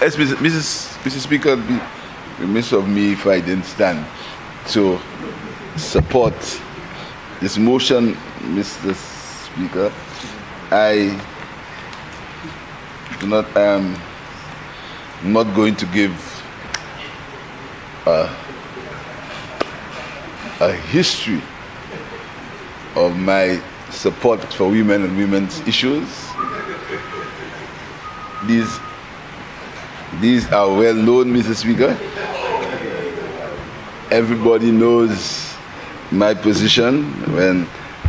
Yes, Mrs. Mrs. Speaker, be remiss of me if I didn't stand to support this motion, Mr. Speaker. I do not am um, not going to give a, a history of my support for women and women's issues. These, these are well known, Mr. Speaker. Everybody knows my position when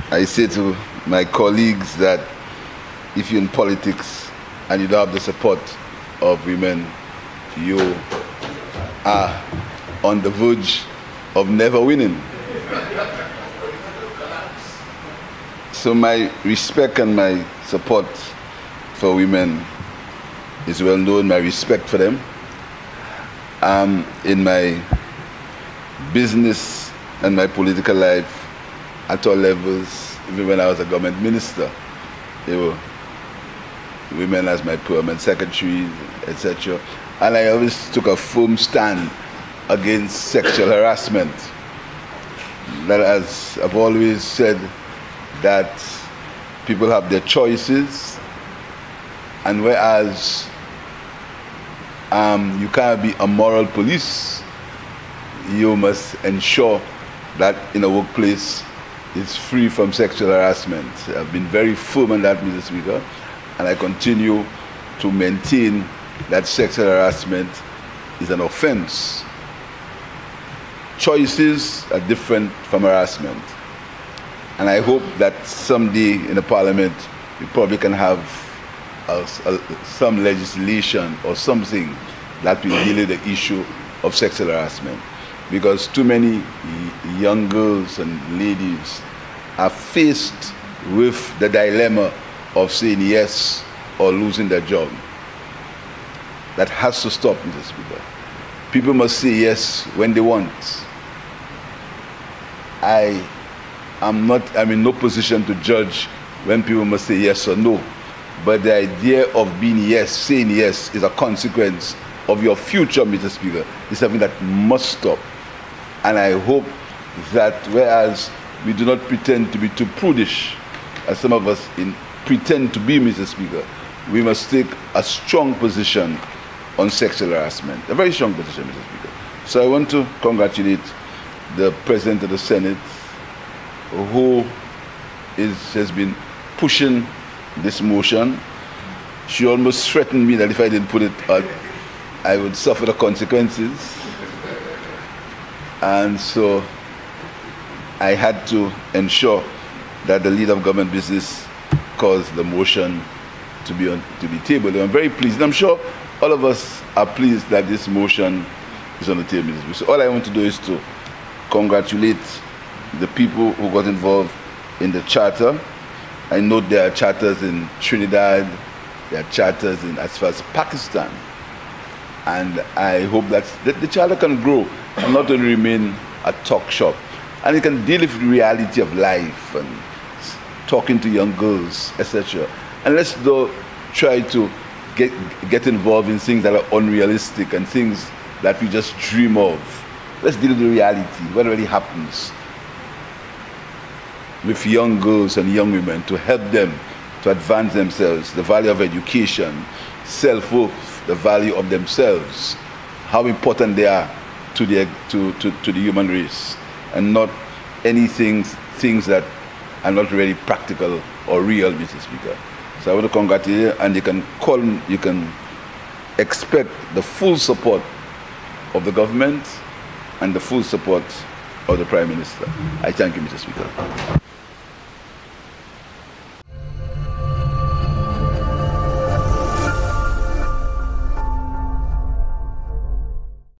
I say to my colleagues that if you're in politics and you don't have the support of women, you are on the verge of never winning. So my respect and my support for women is well known, my respect for them. Um, in my business and my political life at all levels, even when I was a government minister, there were women as my permanent secretaries, etc. And I always took a firm stand against sexual harassment. That as I've always said, that people have their choices, and whereas um, you can't be a moral police, you must ensure that in a workplace it's free from sexual harassment. I've been very firm on that, Mr. Speaker, and I continue to maintain that sexual harassment is an offense. Choices are different from harassment. And I hope that someday in the parliament we probably can have a, uh, some legislation or something that will deal with the issue of sexual harassment. Because too many young girls and ladies are faced with the dilemma of saying yes or losing their job. That has to stop, Mr. Speaker. People must say yes when they want. I am not, I'm in no position to judge when people must say yes or no. But the idea of being yes, saying yes, is a consequence of your future, Mr. Speaker. It's something that must stop. And I hope that whereas we do not pretend to be too prudish, as some of us in, pretend to be, Mr. Speaker, we must take a strong position on sexual harassment, a very strong position, Mr. Speaker. So I want to congratulate the President of the Senate, who is, has been pushing this motion. She almost threatened me that if I didn't put it up, I would suffer the consequences. And so I had to ensure that the leader of government business caused the motion to be on, to be tabled. I'm very pleased. And I'm sure all of us are pleased that this motion is on the table. So all I want to do is to congratulate the people who got involved in the charter. I know there are charters in Trinidad, there are charters in as far as Pakistan. And I hope that the, charter can grow and not only remain a talk shop. And it can deal with the reality of life and talking to young girls, etc. And let's though try to get, get involved in things that are unrealistic and things that we just dream of. Let's deal with the reality, what really happens with young girls and young women to help them to advance themselves, the value of education, self-worth, the value of themselves, how important they are to the, to, to, to the human race, and not anything, things that are not really practical or real, Mr. Speaker. So I want to congratulate you, and you can call, you can expect the full support of the government and the full support of the Prime Minister. I thank you, Mr. Speaker.